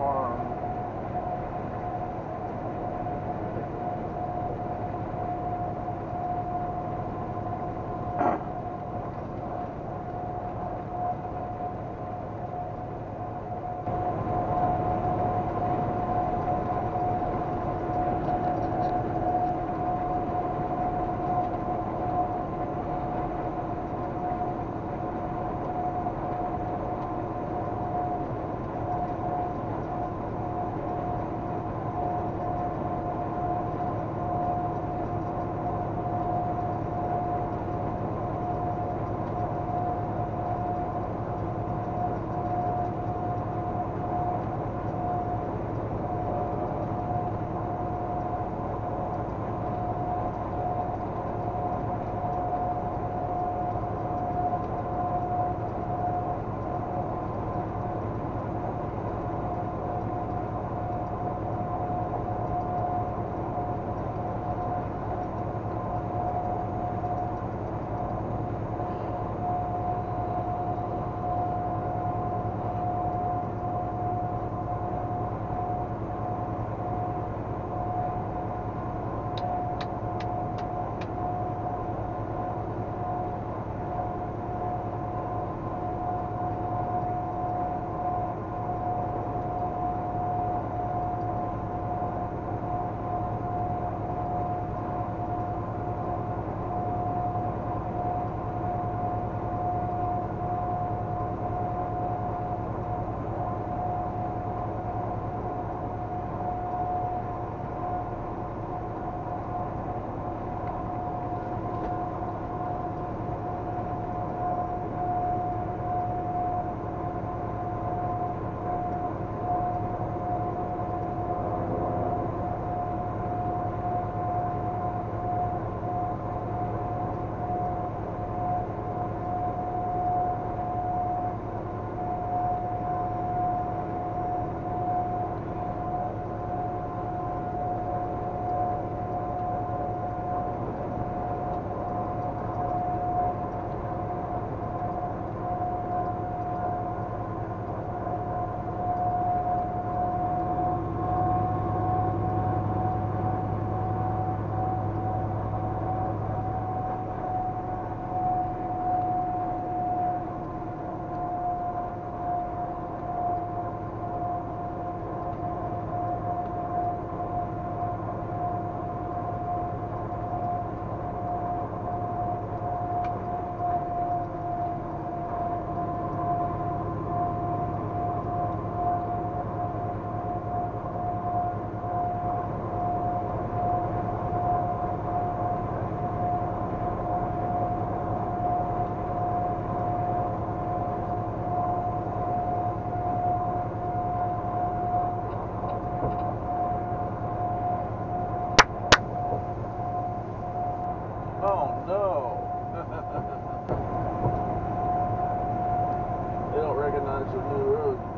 um, to the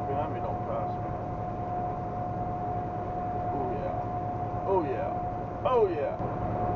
behind me don't pass me. Oh yeah. Oh yeah. Oh yeah.